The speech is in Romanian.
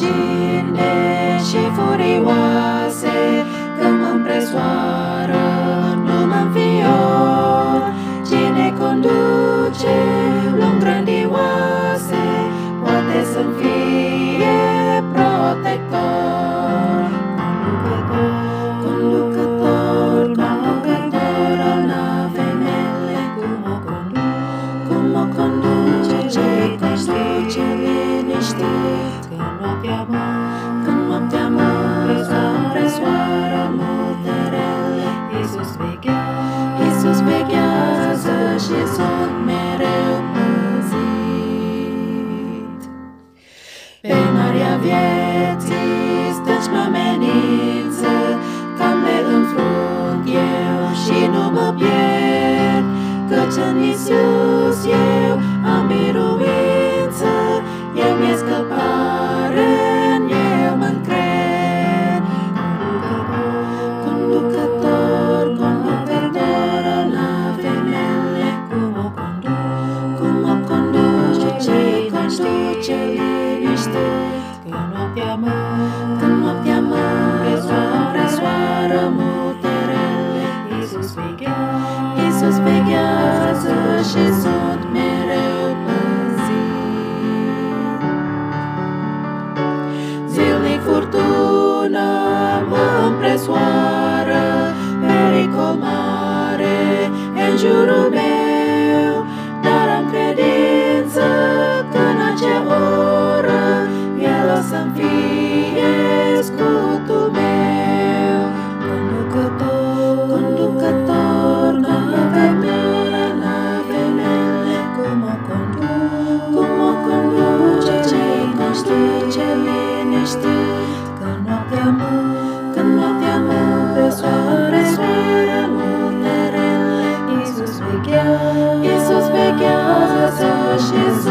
cine și furioase Când mă împresoară, Pe marea vieții stăci mă amenință Cam de înfrunt eu și nu mă pierd. Căci în Iisus eu am biruință El mi-e scăpare, în El mă încred. Conducător, conducător al navei mele Cum o conduc Cum o conduce, ce conduce liniștit Că noaptea mă Când noaptea mă împresoară muterele Iisus veghează Iisus veghează și sunt mereu păzit Zilnic furtună mă împresoară Pericol mare în jurul meu Jesus.